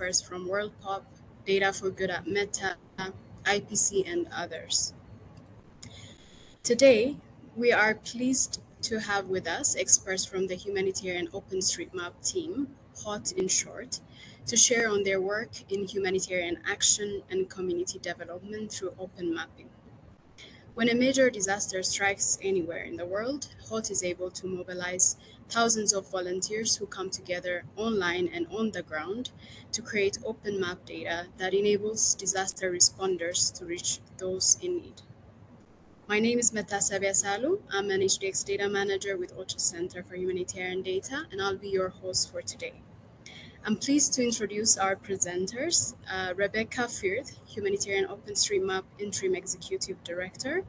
experts from WorldPop, Data for Good at Meta, IPC, and others. Today, we are pleased to have with us experts from the Humanitarian OpenStreetMap team, HOT in short, to share on their work in humanitarian action and community development through open mapping. When a major disaster strikes anywhere in the world, HOT is able to mobilize thousands of volunteers who come together online and on the ground to create open map data that enables disaster responders to reach those in need. My name is Metasabia Salu. I'm an HDX data manager with OCHA Center for Humanitarian Data, and I'll be your host for today. I'm pleased to introduce our presenters, uh, Rebecca Firth, Humanitarian OpenStreetMap Interim Executive Director,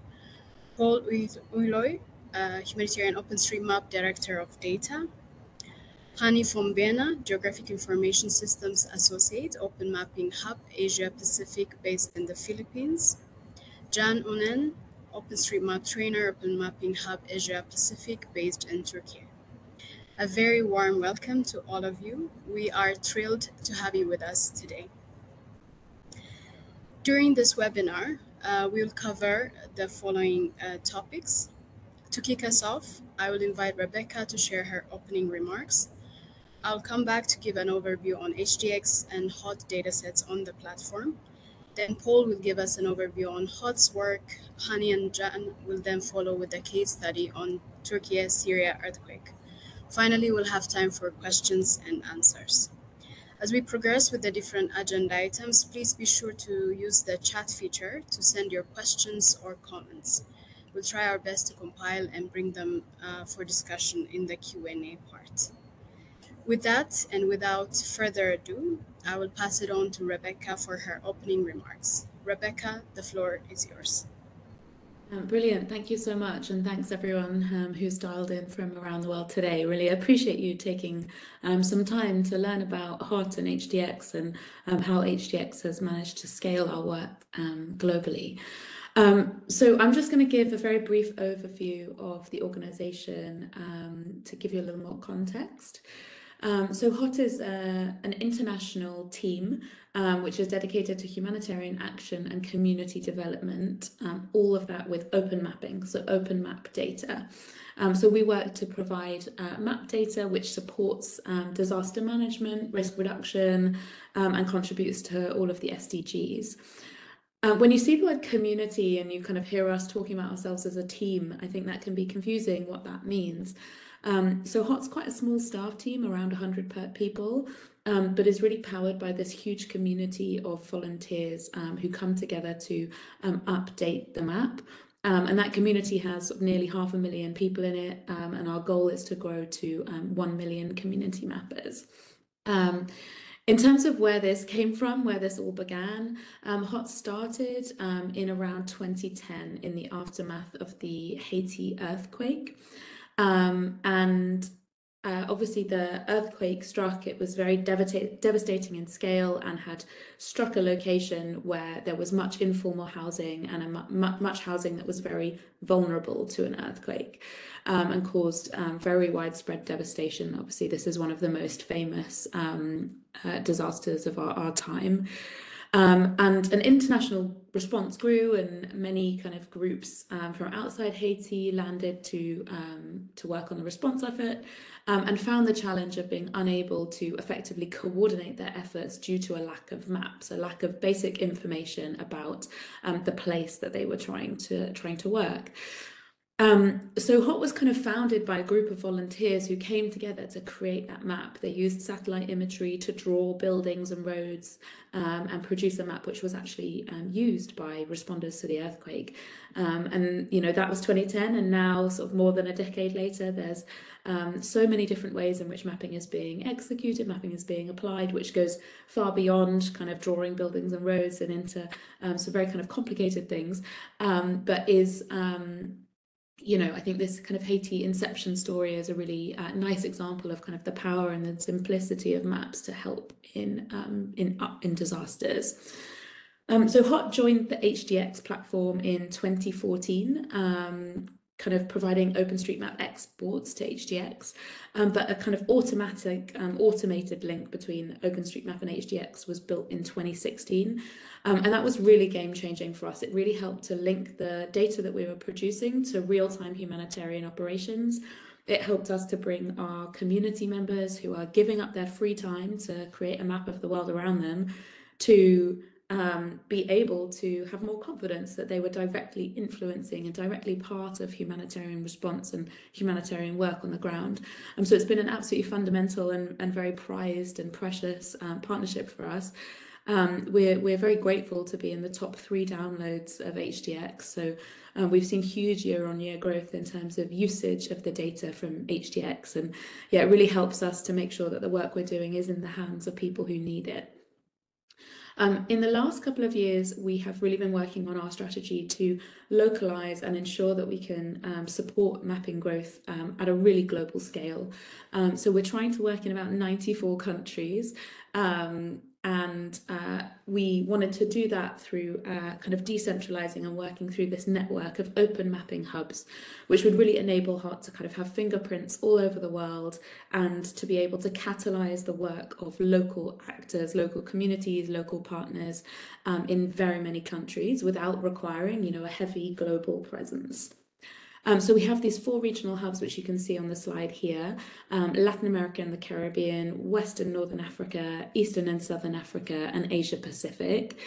Paul Uiloy, uh, Humanitarian OpenStreetMap Director of Data, Hani Fombena, Geographic Information Systems Associate, Open Mapping Hub, Asia Pacific, based in the Philippines, Can Unen, OpenStreetMap Trainer, Open Mapping Hub, Asia Pacific, based in Turkey. A very warm welcome to all of you. We are thrilled to have you with us today. During this webinar, uh, we'll cover the following uh, topics. To kick us off, I will invite Rebecca to share her opening remarks. I'll come back to give an overview on HDX and HOT datasets on the platform. Then Paul will give us an overview on HOT's work. Hani and Can will then follow with a case study on Turkey Syria earthquake. Finally, we'll have time for questions and answers. As we progress with the different agenda items, please be sure to use the chat feature to send your questions or comments. We'll try our best to compile and bring them uh, for discussion in the Q&A part. With that, and without further ado, I will pass it on to Rebecca for her opening remarks. Rebecca, the floor is yours. Um, brilliant. Thank you so much. And thanks everyone um, who's dialed in from around the world today. Really appreciate you taking um, some time to learn about HOT and HDX and um, how HDX has managed to scale our work um, globally. Um, so I'm just going to give a very brief overview of the organization to give you a little more context. Um, so HOT is uh, an international team um, which is dedicated to humanitarian action and community development, um, all of that with open mapping, so open map data. Um, so we work to provide uh, map data which supports um, disaster management, risk reduction, um, and contributes to all of the SDGs. Uh, when you see the word community and you kind of hear us talking about ourselves as a team, I think that can be confusing what that means. Um, so HOT's quite a small staff team, around 100 people, um, but is really powered by this huge community of volunteers um, who come together to um, update the map. Um, and that community has nearly half a million people in it, um, and our goal is to grow to 1 million community mappers. In terms of where this came from, where this all began, um, HOT started um, in around 2010 in the aftermath of the Haiti earthquake. Um, and uh, obviously, the earthquake struck, it was very devastating in scale and had struck a location where there was much informal housing and a much housing that was very vulnerable to an earthquake um, and caused um, very widespread devastation. Obviously, this is one of the most famous um, uh, disasters of our, our time. Um, and an international response grew, and many kind of groups um, from outside Haiti landed to um, to work on the response effort, um, and found the challenge of being unable to effectively coordinate their efforts due to a lack of maps, a lack of basic information about um, the place that they were trying to trying to work. Um, so HOT was kind of founded by a group of volunteers who came together to create that map. They used satellite imagery to draw buildings and roads um, and produce a map which was actually um, used by responders to the earthquake. Um, and, you know, that was 2010 and now sort of more than a decade later, there's um, so many different ways in which mapping is being executed, mapping is being applied, which goes far beyond kind of drawing buildings and roads and into um, some very kind of complicated things, but is you know, I think this kind of Haiti inception story is a really uh, nice example of kind of the power and the simplicity of maps to help in um, in uh, in disasters. Um, so Hot joined the HDX platform in 2014, um, kind of providing OpenStreetMap exports to HDX, um, but a kind of automatic, um, automated link between OpenStreetMap and HDX was built in 2016. Um, and that was really game changing for us. It really helped to link the data that we were producing to real time humanitarian operations. It helped us to bring our community members who are giving up their free time to create a map of the world around them to um, be able to have more confidence that they were directly influencing and directly part of humanitarian response and humanitarian work on the ground. Um, so it's been an absolutely fundamental and, and very prized and precious um, partnership for us. Um, we're, we're very grateful to be in the top three downloads of HDX. So um, we've seen huge year on year growth in terms of usage of the data from HDX. And yeah, it really helps us to make sure that the work we're doing is in the hands of people who need it. Um, in the last couple of years, we have really been working on our strategy to localize and ensure that we can um, support mapping growth um, at a really global scale. Um, so we're trying to work in about 94 countries. Um, and uh, we wanted to do that through uh, kind of decentralizing and working through this network of open mapping hubs, which would really enable HOT to kind of have fingerprints all over the world and to be able to catalyze the work of local actors, local communities, local partners um, in very many countries without requiring, you know, a heavy global presence. Um, so we have these four regional hubs, which you can see on the slide here, um, Latin America and the Caribbean, Western Northern Africa, Eastern and Southern Africa, and Asia Pacific.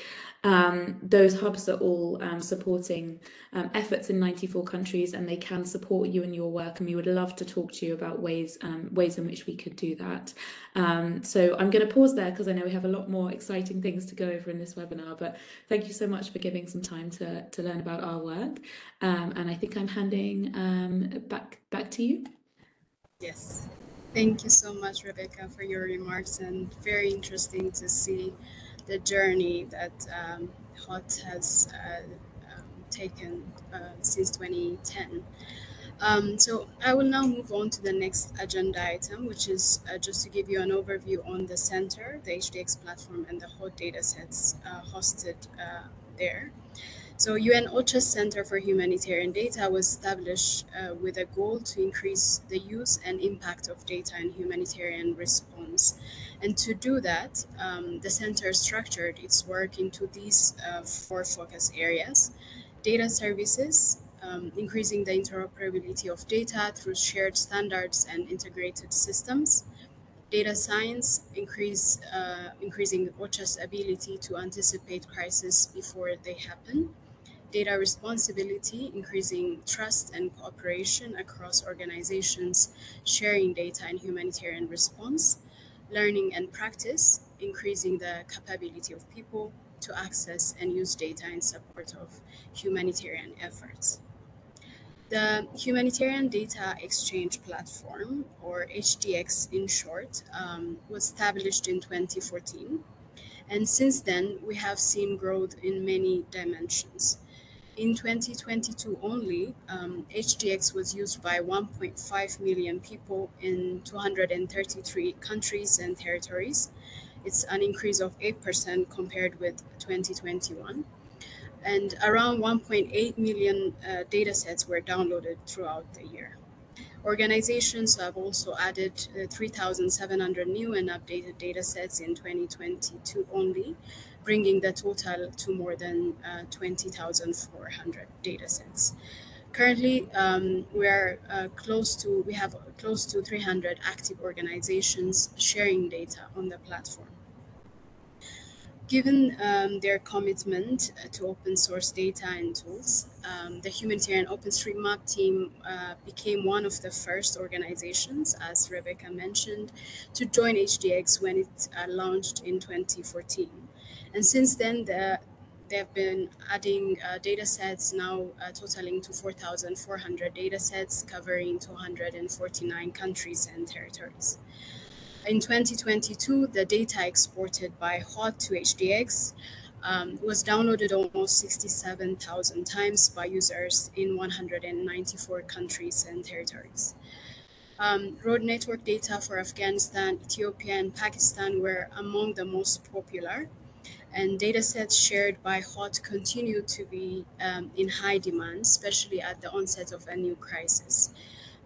Um, those hubs are all um, supporting um, efforts in 94 countries and they can support you in your work and we would love to talk to you about ways um, ways in which we could do that. Um, so I'm going to pause there because I know we have a lot more exciting things to go over in this webinar but thank you so much for giving some time to, to learn about our work um, and I think I'm handing back back to you. Yes, thank you so much Rebecca for your remarks and very interesting to see the journey that um, HOT has uh, um, taken uh, since 2010. Um, so I will now move on to the next agenda item, which is uh, just to give you an overview on the center, the HDX platform, and the HOT datasets uh, hosted uh, there. So UN OCHA's Center for Humanitarian Data was established uh, with a goal to increase the use and impact of data in humanitarian response. And to do that, um, the center structured its work into these uh, four focus areas. Data services, um, increasing the interoperability of data through shared standards and integrated systems. Data science, increase, uh, increasing OCHA's ability to anticipate crises before they happen data responsibility, increasing trust and cooperation across organizations sharing data in humanitarian response, learning and practice, increasing the capability of people to access and use data in support of humanitarian efforts. The Humanitarian Data Exchange Platform, or HDX in short, um, was established in 2014. And since then, we have seen growth in many dimensions. In 2022 only, um, HDX was used by 1.5 million people in 233 countries and territories. It's an increase of 8% compared with 2021. And around 1.8 million uh, data sets were downloaded throughout the year. Organizations have also added uh, 3,700 new and updated data sets in 2022 only, bringing the total to more than uh, 20,400 data sets. Currently, um, we are uh, close to, we have close to 300 active organizations sharing data on the platform. Given um, their commitment to open source data and tools, um, the Humanitarian OpenStreetMap team uh, became one of the first organizations, as Rebecca mentioned, to join HDX when it uh, launched in 2014. And since then, the, they've been adding uh, data sets now uh, totaling to 4,400 data sets covering 249 countries and territories. In 2022, the data exported by HOT to HDX um, was downloaded almost 67,000 times by users in 194 countries and territories. Um, road network data for Afghanistan, Ethiopia, and Pakistan were among the most popular, and data sets shared by HOT continue to be um, in high demand, especially at the onset of a new crisis,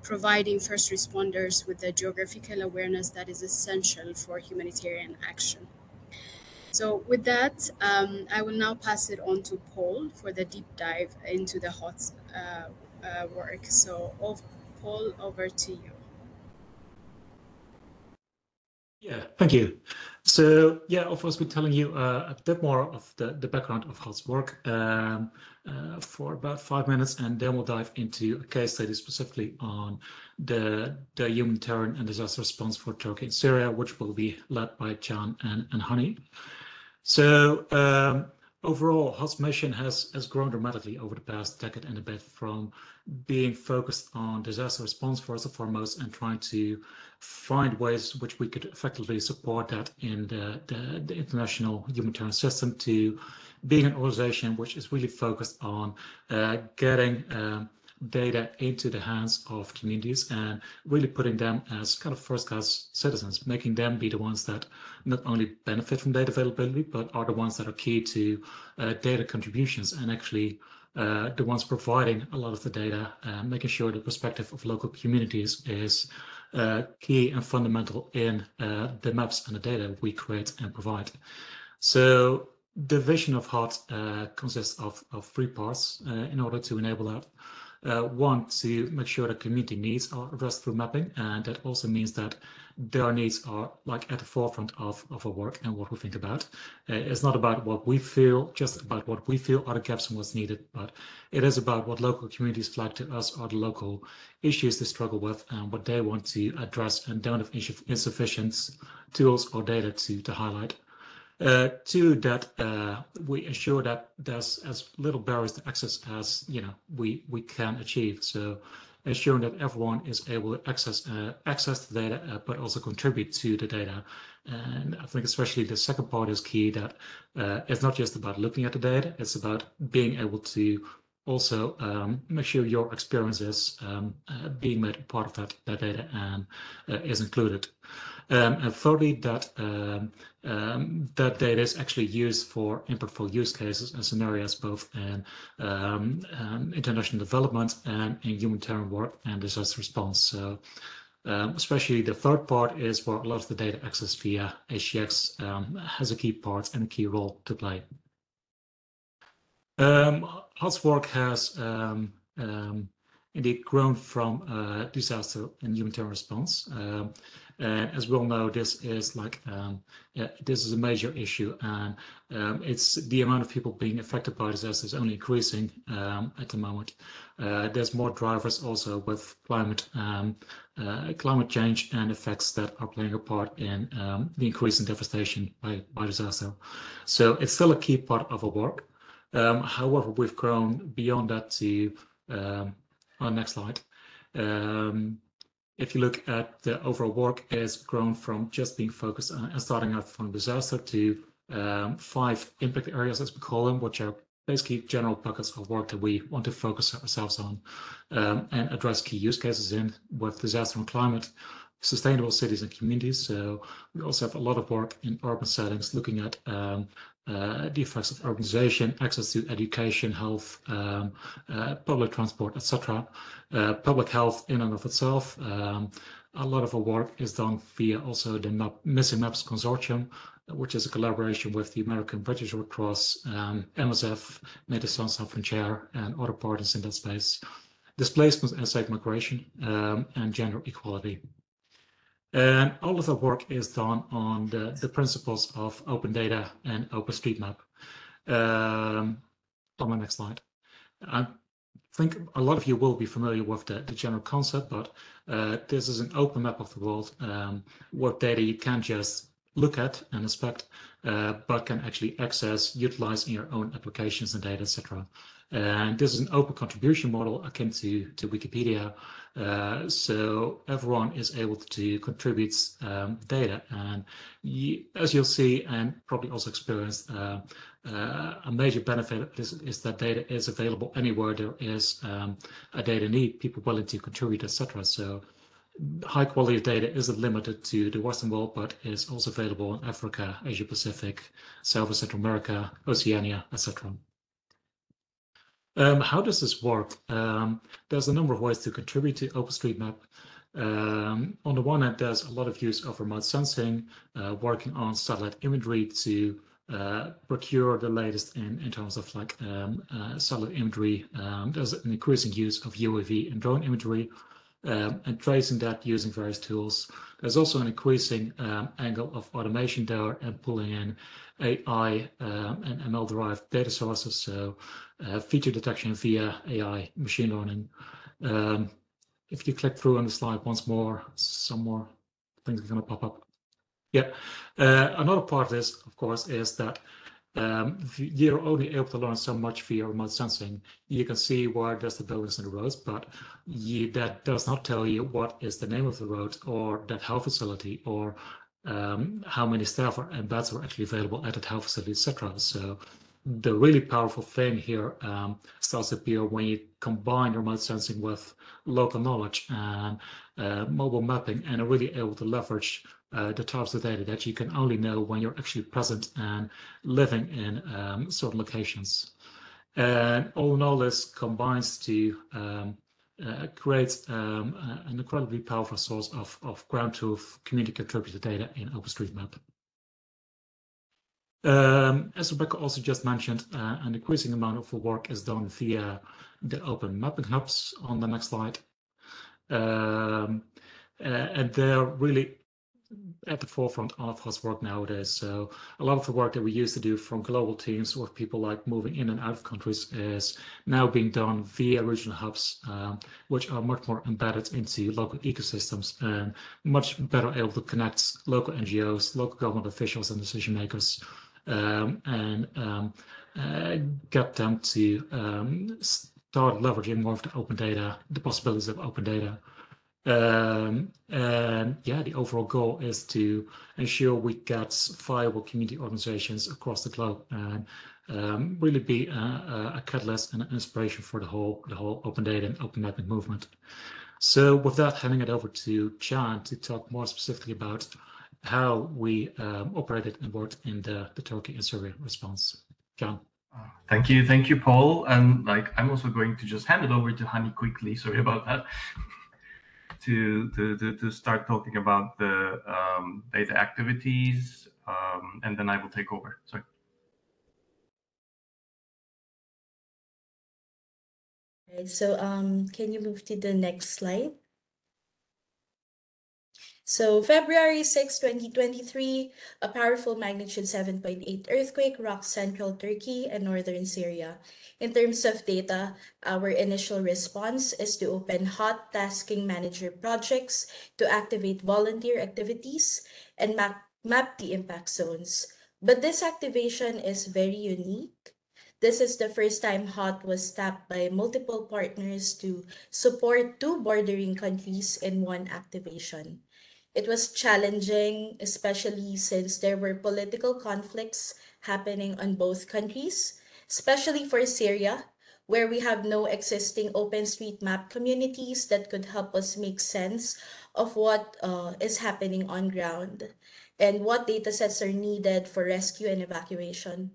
providing first responders with the geographical awareness that is essential for humanitarian action. So with that, um, I will now pass it on to Paul for the deep dive into the HOT uh, uh, work. So Paul, over to you. Yeah, thank you. So yeah, of course, we're telling you uh, a bit more of the, the background of HOT's work um, uh, for about five minutes, and then we'll dive into a case study specifically on the, the humanitarian and disaster response for Turkey and Syria, which will be led by Can and, and Hani. So um, overall, HOT's mission has, has grown dramatically over the past decade and a bit from being focused on disaster response first and foremost and trying to find ways which we could effectively support that in the, the, the international humanitarian system to being an organization which is really focused on uh, getting um, data into the hands of communities and really putting them as kind of first class citizens, making them be the ones that not only benefit from data availability, but are the ones that are key to uh, data contributions and actually uh, the ones providing a lot of the data, uh, making sure the perspective of local communities is uh, key and fundamental in uh, the maps and the data we create and provide. So the vision of HOT uh, consists of, of three parts in order to enable that uh, want to make sure that community needs are addressed through mapping. And that also means that their needs are like at the forefront of, of our work and what we think about. Uh, it's not about what we feel, just about what we feel are the gaps and what's needed, but it is about what local communities flag to us are the local issues they struggle with and what they want to address and don't have insufficient tools or data to, to highlight. Uh, two, that uh, we ensure that there's as little barriers to access as you know we we can achieve. So ensuring that everyone is able to access uh, access the data, uh, but also contribute to the data. And I think especially the second part is key. That uh, it's not just about looking at the data; it's about being able to also um, make sure your experience is um, uh, being made part of that, that data and is included. Um, and thirdly, that um, um, that data is actually used for impactful use cases and scenarios, both in um, um, international development and in humanitarian work and disaster response. So, um, especially the third part is where a lot of the data access via HDX has a key part and a key role to play. HOT's work has indeed grown from uh, disaster and humanitarian response. Um, and as we all know, this is like um, this is a major issue, and um, it's the amount of people being affected by disasters is only increasing um, at the moment. Uh, there's more drivers also with climate um, uh, climate change and effects that are playing a part in um, the increasing devastation by, by disaster. So it's still a key part of our work. Um, however, we've grown beyond that to our next slide. Um, if you look at the overall work, has grown from just being focused on and starting out from disaster to um, five impact areas, as we call them, which are basically general buckets of work that we want to focus ourselves on um, and address key use cases in with disaster and climate, sustainable cities and communities. So we also have a lot of work in urban settings looking at um, uh, the effects of organization, access to education, health, um, uh, public transport, etc. Uh, public health in and of itself. Um, a lot of our work is done via also the Map, Missing Maps Consortium, which is a collaboration with the American British Red Cross, um, MSF, Médecins Sans Frontières, and other partners in that space. Displacement and safe migration, um, and gender equality. And all of the work is done on the, the principles of open data and OpenStreetMap. Um, on the next slide. I think a lot of you will be familiar with the, the general concept, but uh, this is an open map of the world um, what data you can just look at and inspect, uh, but can actually access, utilize in your own applications and data, etc. And this is an open contribution model akin to, to Wikipedia. Uh, so everyone is able to contribute um, data. And you, as you'll see, and probably also experienced, uh, uh, a major benefit is, is, that data is available anywhere there is um, a data need, people willing to contribute, etc. So high quality data isn't limited to the Western world, but is also available in Africa, Asia Pacific, South and Central America, Oceania, etc. Um, how does this work? Um, there's a number of ways to contribute to OpenStreetMap. Um, on the one hand, there's a lot of use of remote sensing, uh, working on satellite imagery to uh, procure the latest in, in terms of like um, uh, satellite imagery. Um, there's an increasing use of UAV and drone imagery um, and tracing that using various tools. There's also an increasing um, angle of automation there and pulling in AI um, and ML-derived data sources, so uh, feature detection via AI machine learning. Um, if you click through on the slide once more, some more things are going to pop up. Yeah, uh, another part of this, of course, is that um, you're only able to learn so much via remote sensing. You can see where there's the buildings and the roads, but you, that does not tell you what is the name of the road or that health facility or um, how many staff and beds are actually available at that health facility, etc. So the really powerful thing here um, starts to appear when you combine remote sensing with local knowledge and uh, mobile mapping and are really able to leverage uh, the types of data that you can only know when you're actually present and living in um, certain locations. And all in all, this combines to um, uh, create um, an incredibly powerful source of, of ground truth community contributed data in OpenStreetMap. Um, as Rebecca also just mentioned, uh, an increasing amount of work is done via the open mapping hubs on the next slide. Um, uh, and they're really at the forefront of HOT's work nowadays. So a lot of the work that we used to do from global teams with people like moving in and out of countries is now being done via regional hubs, um, which are much more embedded into local ecosystems and much better able to connect local NGOs, local government officials and decision makers um, and um, uh, get them to um, start leveraging more of the open data, the possibilities of open data. Um, and yeah, the overall goal is to ensure we get viable community organizations across the globe and um, really be a, a, catalyst and an inspiration for the whole the whole open data and open mapping movement. So with that, handing it over to Can to talk more specifically about how we um, operated and worked in the, the Turkey and Syria response. Can. Thank you, thank you, Paul. And like, I'm also going to just hand it over to Hani quickly. Sorry about that to, to, to, to start talking about the um, data activities, um, and then I will take over. Sorry. Okay, so um, can you move to the next slide? So February 6, 2023, a powerful magnitude 7.8 earthquake rocked central Turkey and northern Syria. In terms of data, our initial response is to open hot tasking manager projects to activate volunteer activities and map, map the impact zones. But this activation is very unique. This is the first time HOT was tapped by multiple partners to support two bordering countries in one activation. It was challenging, especially since there were political conflicts happening on both countries, especially for Syria, where we have no existing OpenStreetMap communities that could help us make sense of what uh, is happening on ground and what data sets are needed for rescue and evacuation.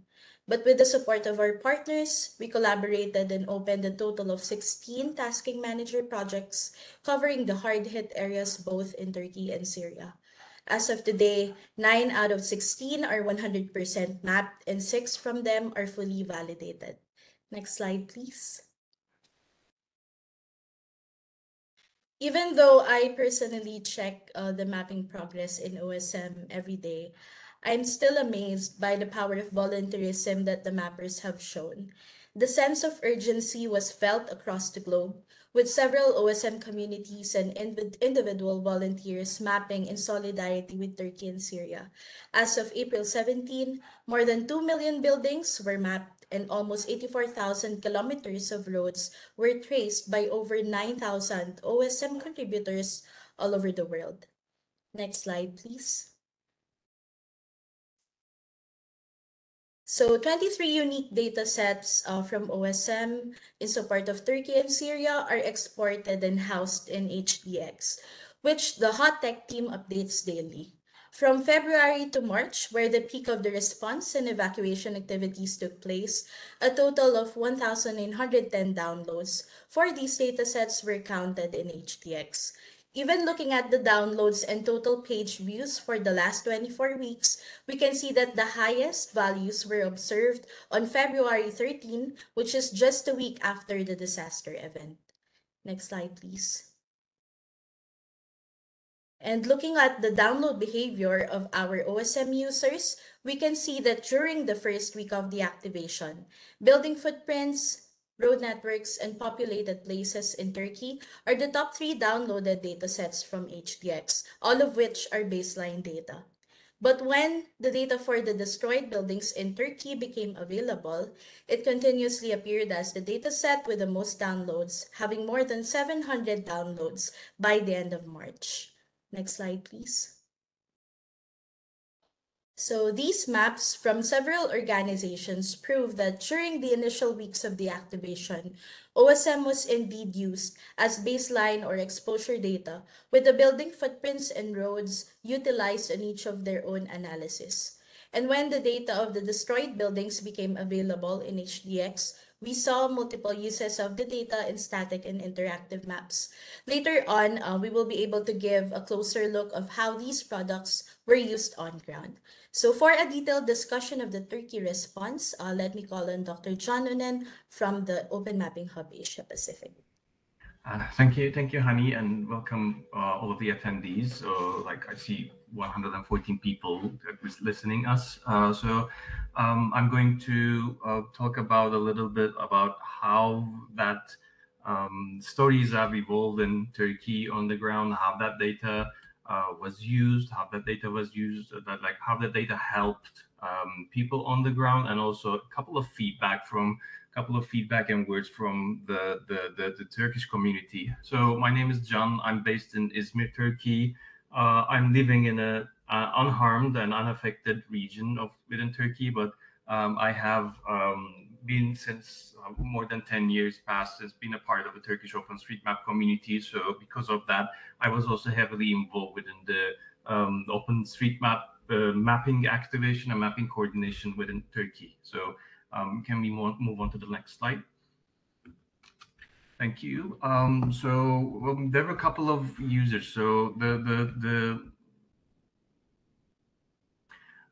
But with the support of our partners, we collaborated and opened a total of 16 tasking manager projects covering the hard-hit areas both in Turkey and Syria. As of today, 9 out of 16 are 100% mapped and 6 from them are fully validated. Next slide, please. Even though I personally check uh, the mapping progress in OSM every day, I'm still amazed by the power of volunteerism that the mappers have shown. The sense of urgency was felt across the globe, with several OSM communities and individual volunteers mapping in solidarity with Turkey and Syria. As of April 17, more than 2 million buildings were mapped and almost 84,000 kilometers of roads were traced by over 9,000 OSM contributors all over the world. Next slide, please. So 23 unique data sets uh, from OSM in support of Turkey and Syria are exported and housed in HDX. which the Hot Tech team updates daily. From February to March, where the peak of the response and evacuation activities took place, a total of 1,910 downloads for these datasets were counted in HDX. Even looking at the downloads and total page views for the last 24 weeks, we can see that the highest values were observed on February 13, which is just a week after the disaster event. Next slide, please. And looking at the download behavior of our OSM users, we can see that during the first week of the activation, building footprints, road networks, and populated places in Turkey are the top three downloaded datasets from HDX, all of which are baseline data. But when the data for the destroyed buildings in Turkey became available, it continuously appeared as the dataset with the most downloads, having more than 700 downloads by the end of March. Next slide, please. So these maps from several organizations prove that during the initial weeks of the activation, OSM was indeed used as baseline or exposure data with the building footprints and roads utilized in each of their own analysis. And when the data of the destroyed buildings became available in HDX, we saw multiple uses of the data in static and interactive maps. Later on, uh, we will be able to give a closer look of how these products were used on ground. So for a detailed discussion of the Turkey response, uh, let me call on Dr. Can Unen from the Open Mapping Hub Asia Pacific. Uh, thank you, thank you, Hani, and welcome uh, all of the attendees. So, like I see 114 people listening us. Uh, so, um, I'm going to uh, talk about a little bit about how that um, stories have evolved in Turkey on the ground, how that data uh, was used, how that data was used, that like how the data helped um, people on the ground, and also a couple of feedback from a couple of feedback and words from the, the, the, the, Turkish community. So my name is Can. I'm based in Izmir, Turkey. Uh, I'm living in a uh, unharmed and unaffected region of within Turkey, but um, I have um, been since uh, more than 10 years past has been a part of the Turkish OpenStreetMap community. So because of that, I was also heavily involved within the um, OpenStreetMap uh, mapping activation and mapping coordination within Turkey. So um, can we move on to the next slide? Thank you. Um, so um, there were a couple of users. So the the the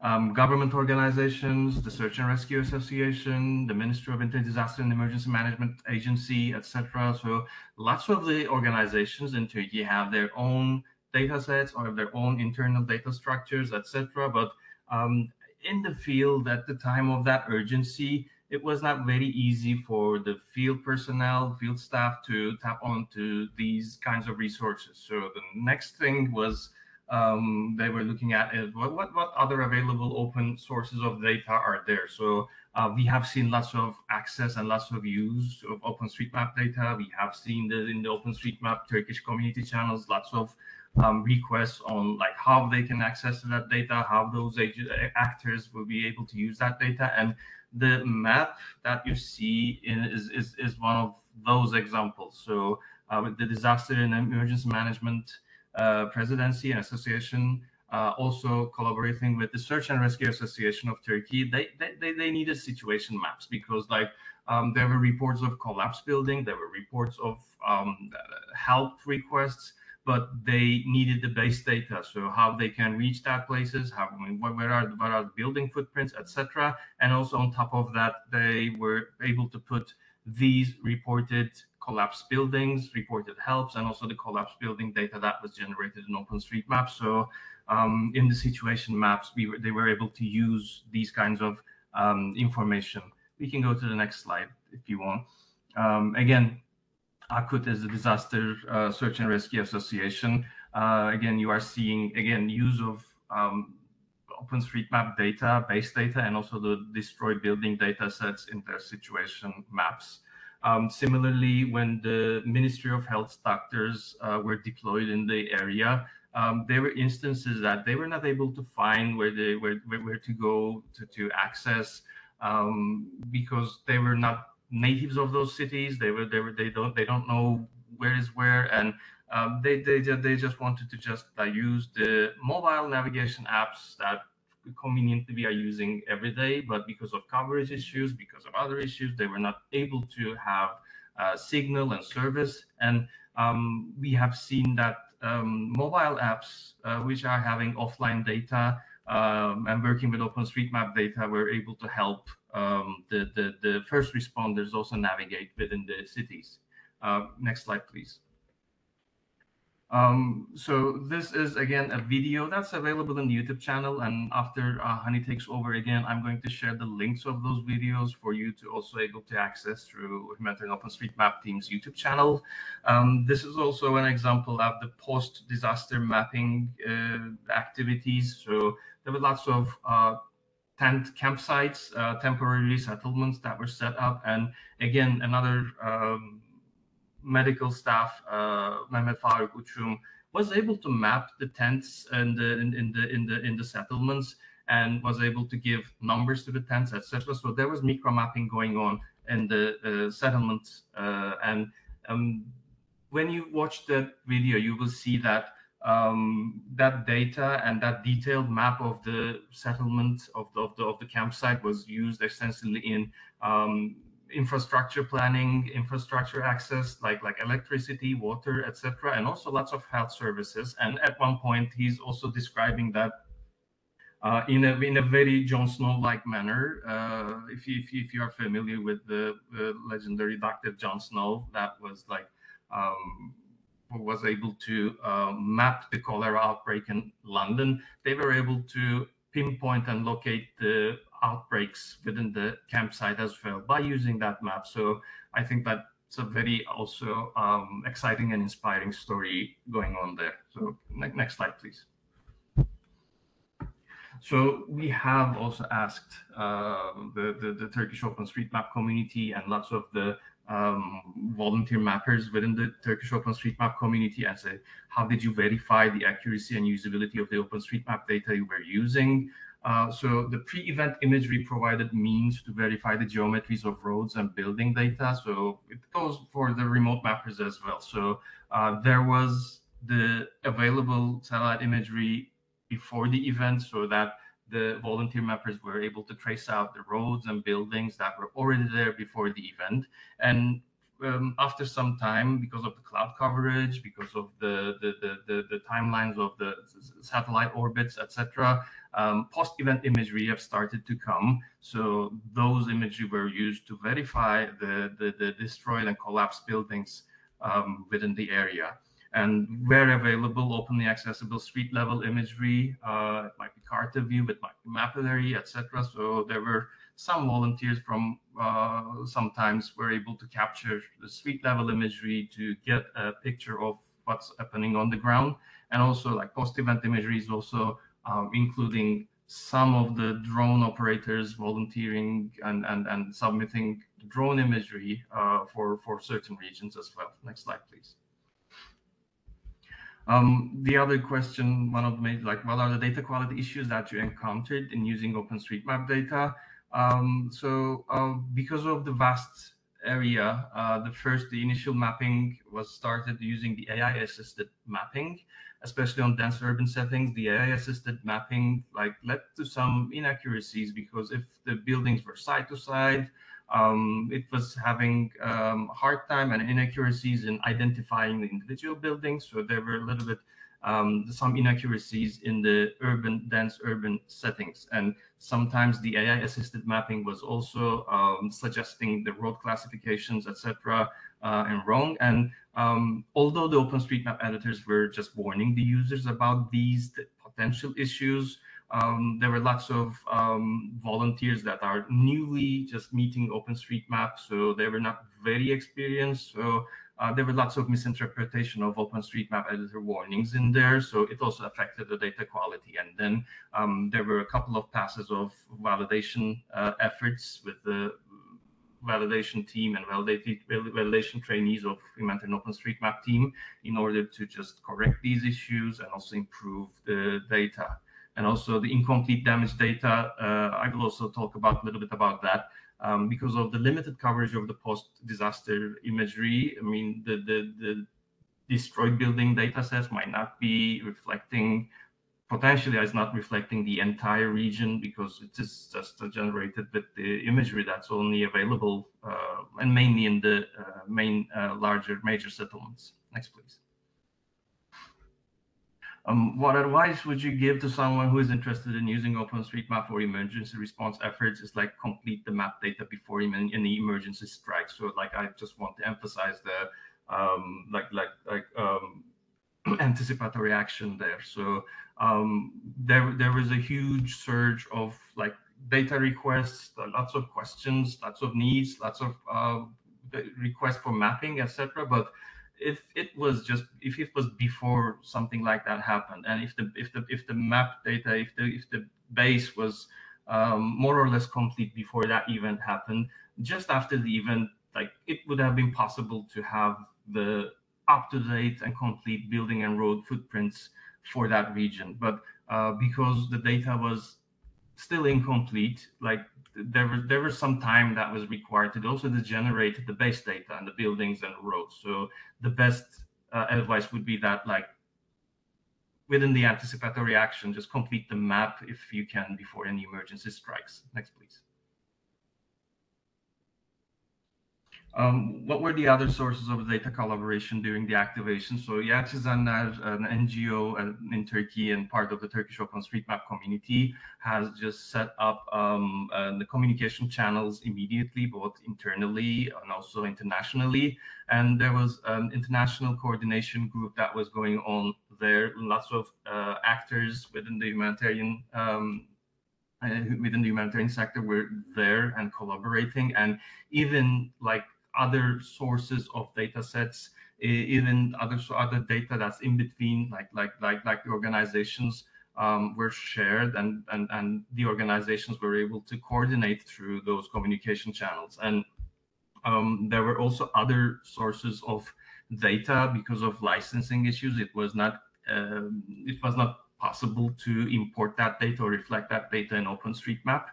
um, government organizations, the Search and Rescue Association, the Ministry of Inter Disaster and Emergency Management Agency, etc. So lots of the organizations in Turkey have their own data sets or their own internal data structures, etc. But um, in the field at the time of that urgency, it was not very easy for the field personnel, field staff to tap onto these kinds of resources. So the next thing was um, they were looking at is what, what, what other available open sources of data are there. So uh, we have seen lots of access and lots of use of OpenStreetMap data. We have seen that in the OpenStreetMap Turkish community channels, lots of um, requests on like how they can access that data, how those actors will be able to use that data. And the map that you see in, is, is, is one of those examples. So uh, with the Disaster and Emergency Management Presidency and Association, uh, also collaborating with the Search and Rescue Association of Turkey, they, they, they needed situation maps because like um, there were reports of collapse building, there were reports of um, help requests, but they needed the base data. So how they can reach that places, how I mean, where are what are the building footprints, etc. And also on top of that, they were able to put these reported collapsed buildings, reported helps, and also the collapsed building data that was generated in OpenStreetMap. So um, in the situation maps, we were, they were able to use these kinds of um, information. We can go to the next slide if you want. Um, again, AKUT is the Disaster uh, Search and Rescue Association. Uh, again, you are seeing, again, use of um, OpenStreetMap data, base data, and also the destroyed building data sets in their situation maps. Um, similarly, when the Ministry of Health doctors uh, were deployed in the area, um, there were instances that they were not able to find where they where, where to go to, to access um, because they were not natives of those cities. They were they were they don't they don't know where is where, and um, they, they, they just wanted to just uh, use the mobile navigation apps that conveniently we are using every day, but because of coverage issues, because of other issues, they were not able to have uh, signal and service. And um, we have seen that um, mobile apps, uh, which are having offline data um, and working with OpenStreetMap data, were able to help um, the, the, the first responders also navigate within the cities. Uh, next slide, please. Um, so this is again a video that's available in the YouTube channel. And after uh, Hani takes over again, I'm going to share the links of those videos for you to also able to access through Humanitarian OpenStreetMap team's YouTube channel. Um, this is also an example of the post-disaster mapping uh, activities. So there were lots of uh, tent campsites, uh, temporary settlements that were set up. And again, another um, medical staff, uh, Mehmet Faruk was able to map the tents in the in, in, the in the in the settlements and was able to give numbers to the tents, etc. So there was micro mapping going on in the uh. Uh, and um, when you watch that video, you will see that um, that data and that detailed map of the settlement of the, of the, of the campsite was used extensively in um, infrastructure planning, infrastructure access, like like electricity, water, etc., and also lots of health services. And at one point, he's also describing that uh, in a in a very John Snow-like manner. Uh, if you, if you, if you are familiar with the, the legendary Doctor John Snow, that was like um, was able to uh, map the cholera outbreak in London. They were able to pinpoint and locate the outbreaks within the campsite as well by using that map. So I think that's a very also um, exciting and inspiring story going on there. So ne next slide, please. So we have also asked uh, the, the, the Turkish OpenStreetMap community and lots of the um, volunteer mappers within the Turkish OpenStreetMap community and say, how did you verify the accuracy and usability of the OpenStreetMap data you were using? Uh, so the pre-event imagery provided means to verify the geometries of roads and building data. So it goes for the remote mappers as well. So uh, there was the available satellite imagery before the event so that the volunteer mappers were able to trace out the roads and buildings that were already there before the event. And um, after some time, because of the cloud coverage, because of the the, the, the, the timelines of the satellite orbits, etc., um, post-event imagery have started to come. So those imagery were used to verify the, the, the destroyed and collapsed buildings um, within the area. And where available, openly accessible street level imagery, uh, it might be KartaView, it might be Mapillary, etc. So there were some volunteers from uh, sometimes were able to capture the street level imagery to get a picture of what's happening on the ground. And also like post-event imagery is also um, including some of the drone operators volunteering and, and, and submitting drone imagery uh, for, for certain regions as well. Next slide, please. Um, the other question, one of the like, what are the data quality issues that you encountered in using OpenStreetMap data? Um, so uh, because of the vast area, uh, the first, the initial mapping was started using the AI assisted mapping especially on dense urban settings, the AI-assisted mapping like led to some inaccuracies because if the buildings were side to side, um, it was having um, hard time and inaccuracies in identifying the individual buildings. So there were a little bit um, some inaccuracies in the urban, dense urban settings. And sometimes the AI assisted mapping was also um, suggesting the road classifications, etc., uh, and wrong. And um, although the OpenStreetMap editors were just warning the users about these potential issues, um, there were lots of um, volunteers that are newly just meeting OpenStreetMap, so they were not very experienced. So uh, there were lots of misinterpretation of OpenStreetMap editor warnings in there, so it also affected the data quality. And then um, there were a couple of passes of validation uh, efforts with the validation team and validation trainees of Humanitarian OpenStreetMap team in order to just correct these issues and also improve the data. And also the incomplete damage data, uh, I will also talk about a little bit about that. Um, because of the limited coverage of the post-disaster imagery, I mean, the, the, the destroyed building data sets might not be reflecting potentially is not reflecting the entire region because it is just generated with the imagery that's only available uh, and mainly in the uh, main uh, larger major settlements. Next, please. Um, what advice would you give to someone who is interested in using OpenStreetMap for emergency response efforts? Is like complete the map data before even any emergency strikes. So, like, I just want to emphasize the um, like like like um, anticipatory action there. So um, there there was a huge surge of like data requests, lots of questions, lots of needs, lots of uh, requests for mapping, etc. But if it was just if it was before something like that happened, and if the if the if the map data, if the if the base was um, more or less complete before that event happened, just after the event, like it would have been possible to have the up-to-date and complete building and road footprints for that region. But uh, because the data was still incomplete, like there was there was some time that was required to also to generate the base data and the buildings and roads. So the best uh, advice would be that like within the anticipatory action, just complete the map if you can before any emergency strikes. Next, please. Um, what were the other sources of data collaboration during the activation? So Yer Çizenler, an NGO in Turkey and part of the Turkish OpenStreetMap community, has just set up um, uh, the communication channels immediately, both internally and also internationally. And there was an international coordination group that was going on there. Lots of uh, actors within the humanitarian um, uh, within the humanitarian sector were there and collaborating and even like other sources of data sets, even other other data that's in between, like like like like the organizations um, were shared, and and and the organizations were able to coordinate through those communication channels. And um, there were also other sources of data because of licensing issues. It was not um, it was not possible to import that data or reflect that data in OpenStreetMap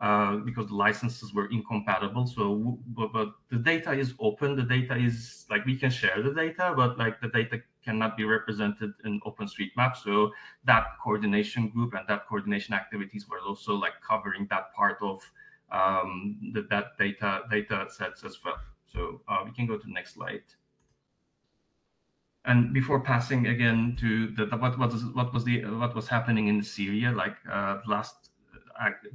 uh, because the licenses were incompatible. So, but, but, the data is open. The data is like we can share the data, but like the data cannot be represented in OpenStreetMap. So that coordination group and that coordination activities were also like covering that part of um, the, that data data sets as well. So uh, we can go to the next slide. And before passing again to the, the what was what was the what was happening in Syria, like uh, last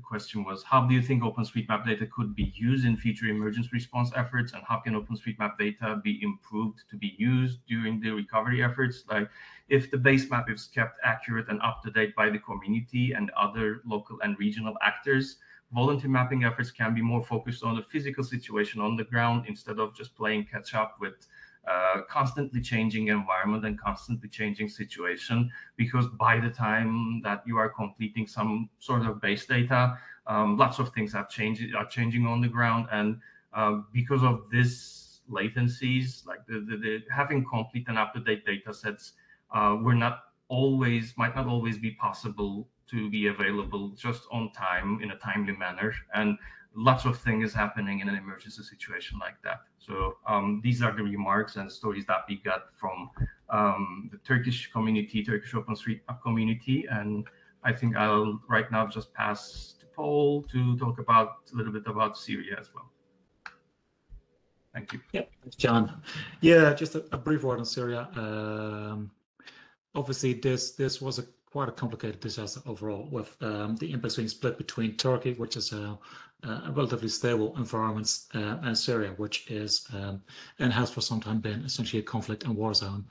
question was how do you think OpenStreetMap data could be used in future emergency response efforts and how can OpenStreetMap data be improved to be used during the recovery efforts? Like if the base map is kept accurate and up to date by the community and other local and regional actors, volunteer mapping efforts can be more focused on the physical situation on the ground instead of just playing catch up with uh, constantly changing environment and constantly changing situation because by the time that you are completing some sort of base data um, lots of things have changed are changing on the ground. And uh, because of this latencies like the, the, the having complete and up-to-date data sets uh, we're not always might not always be possible to be available just on time in a timely manner and lots of things happening in an emergency situation like that. So um, these are the remarks and stories that we got from um, the Turkish community, Turkish open OpenStreetMap community. And I think I'll right now just pass to Paul to talk about a little bit about Syria as well. Thank you. Yeah, Can. Yeah, just a, a brief word on Syria. Um, obviously, this this was a quite a complicated disaster overall, with um, the impacts being split between Turkey, which is a, a relatively stable environment, uh, and Syria, which is um, and has for some time been essentially a conflict and war zone.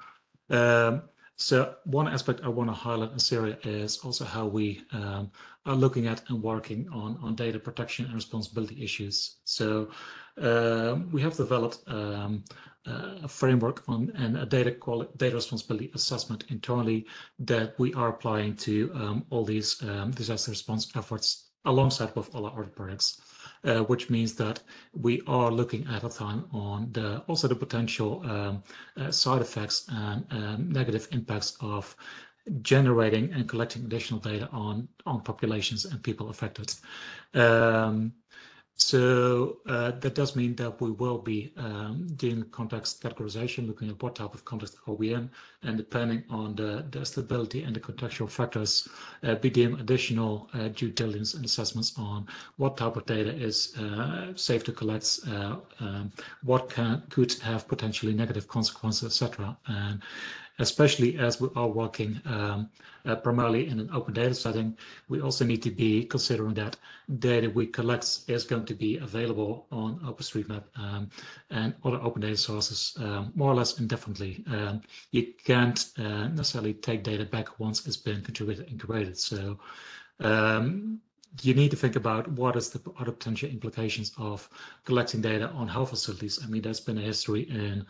Um, so one aspect I want to highlight in Syria is also how we um, are looking at and working on, on data protection and responsibility issues. So uh, we have developed um, a framework on and a data quality data responsibility assessment internally that we are applying to um, all these um, disaster response efforts alongside with all our other projects, uh, which means that we are looking at a time on the also the potential um, uh, side effects and um, negative impacts of generating and collecting additional data on on populations and people affected. Um, So uh, that does mean that we will be um, doing context categorization, looking at what type of context are we in, and depending on the, the stability and the contextual factors, uh, be doing additional uh, due diligence and assessments on what type of data is uh, safe to collect, uh, um, what can, could have potentially negative consequences, etc. And especially as we are working um, uh, primarily in an open data setting, we also need to be considering that data we collect is going to be available on OpenStreetMap um, and other open data sources um, more or less indefinitely. Um, you can't uh, necessarily take data back once it's been contributed and created. So um, you need to think about what is the other potential implications of collecting data on health facilities. I mean, there's been a history in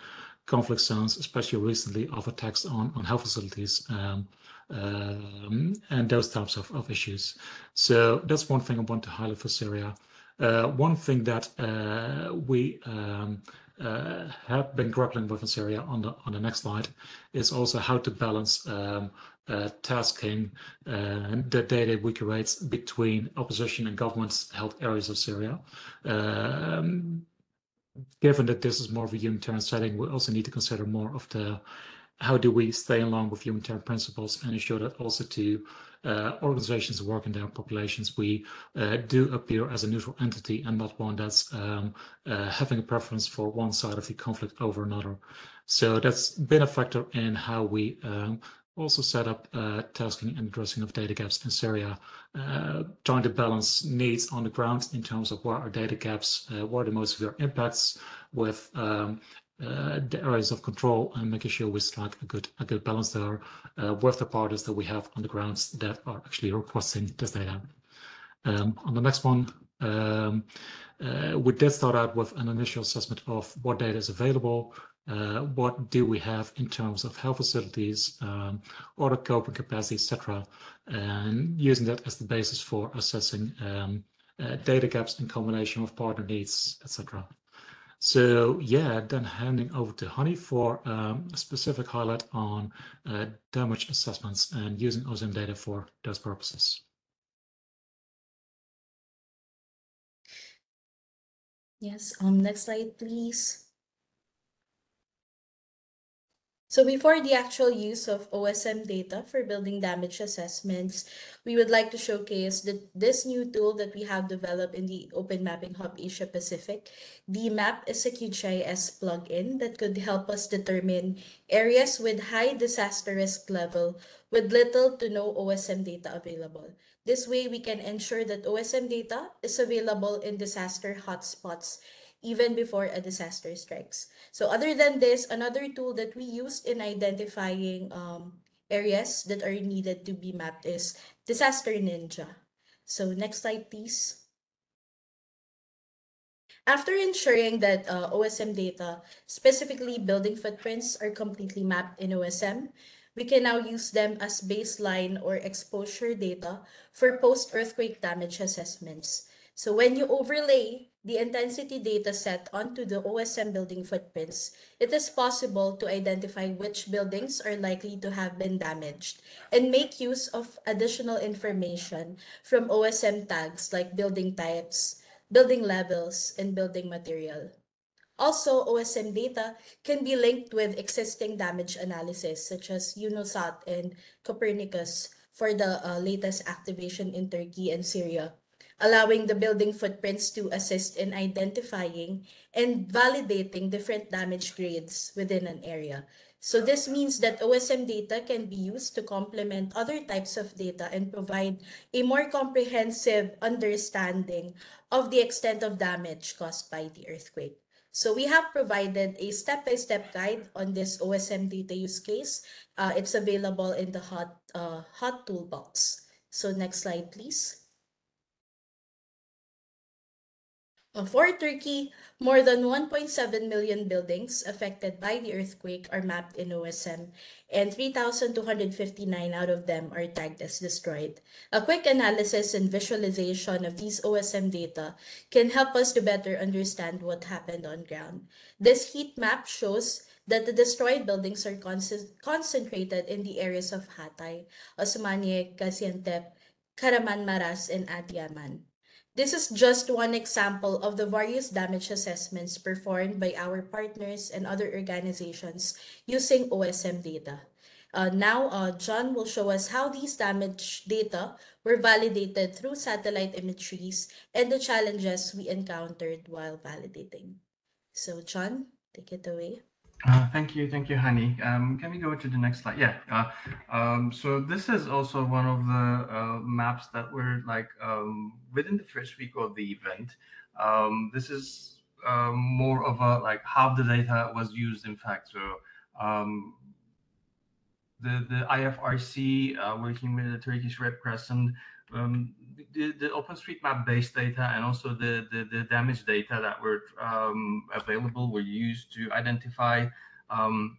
conflict zones, especially recently, of attacks on, on health facilities um, um, and those types of, of issues. So that's one thing I want to highlight for Syria. Uh, one thing that uh, we um, uh, have been grappling with in Syria on the on the next slide is also how to balance um, uh, tasking uh, the data we create between opposition and government's health areas of Syria. Um, given that this is more of a humanitarian setting, we also need to consider more of the how do we stay along with humanitarian principles and ensure that also to uh, organizations work in their populations, we uh, do appear as a neutral entity and not one that's um, uh, having a preference for one side of the conflict over another. So that's been a factor in how we um, also set up uh, tasking and addressing of data gaps in Syria, uh, trying to balance needs on the ground in terms of what are data gaps, uh, what are the most severe impacts with um, uh, the areas of control and making sure we strike a good a good balance there uh, with the partners that we have on the grounds that are actually requesting this data. Um, on the next one, um, uh, we did start out with an initial assessment of what data is available, uh, what do we have in terms of health facilities, um, order coping capacity, etc., and using that as the basis for assessing um, uh, data gaps in combination with partner needs, etc. So yeah, then handing over to Hani for um, a specific highlight on uh, damage assessments and using OSM data for those purposes. Yes, um, next slide, please. So before the actual use of OSM data for building damage assessments, we would like to showcase that this new tool that we have developed in the Open Mapping Hub Asia Pacific. DMAP is a QGIS plugin that could help us determine areas with high disaster risk level with little to no OSM data available. This way, we can ensure that OSM data is available in disaster hotspots even before a disaster strikes. So other than this, another tool that we used in identifying um, areas that are needed to be mapped is Disaster Ninja. So next slide, please. After ensuring that uh, OSM data, specifically building footprints, are completely mapped in OSM, we can now use them as baseline or exposure data for post-earthquake damage assessments. So when you overlay the intensity data set onto the OSM building footprints, it is possible to identify which buildings are likely to have been damaged and make use of additional information from OSM tags like building types, building levels, and building material. Also, OSM data can be linked with existing damage analysis such as UNOSAT and Copernicus for the uh, latest activation in Turkey and Syria allowing the building footprints to assist in identifying and validating different damage grades within an area. So this means that OSM data can be used to complement other types of data and provide a more comprehensive understanding of the extent of damage caused by the earthquake. So we have provided a step-by-step -step guide on this OSM data use case. Uh, it's available in the hot, uh, hot toolbox. So next slide, please. For Turkey, more than 1.7 million buildings affected by the earthquake are mapped in OSM, and 3,259 out of them are tagged as destroyed. A quick analysis and visualization of these OSM data can help us to better understand what happened on ground. This heat map shows that the destroyed buildings are con concentrated in the areas of Hatay, Osmaniye, Gaziantep, Kahramanmaras, and Adiyaman. This is just one example of the various damage assessments performed by our partners and other organizations using OSM data. Uh, now, uh, Can will show us how these damage data were validated through satellite imageries and the challenges we encountered while validating. So, Can, take it away. Uh, thank you, thank you, Hani. Um, can we go to the next slide? Yeah. Uh, um, so this is also one of the uh, maps that were like um, within the first week of the event. Um, this is um, more of a like how the data was used. In fact, so um, the the IFRC uh, working with the Turkish Red Crescent um, the, the OpenStreetMap based data and also the, the, the damage data that were um, available were used to identify um,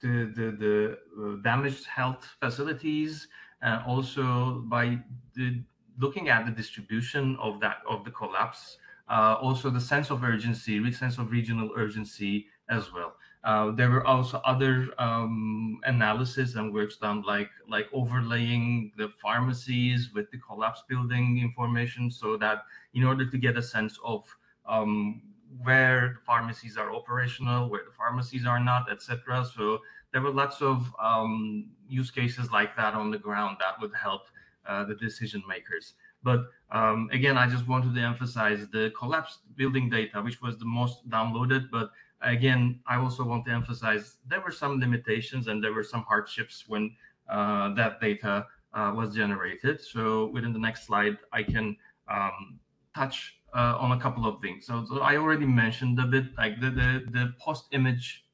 the, the, the uh, damaged health facilities and also by the, looking at the distribution of that of the collapse uh, also the sense of urgency sense of regional urgency as well uh, there were also other um, analysis and works done like like overlaying the pharmacies with the collapse building information so that in order to get a sense of um, where the pharmacies are operational, where the pharmacies are not, etc. So there were lots of um, use cases like that on the ground that would help uh, the decision makers. But um, again, I just wanted to emphasize the collapsed building data, which was the most downloaded, but again, I also want to emphasize there were some limitations and there were some hardships when uh, that data uh, was generated. So within the next slide, I can um, touch uh, on a couple of things. So, so, I already mentioned a bit like the the, the post image,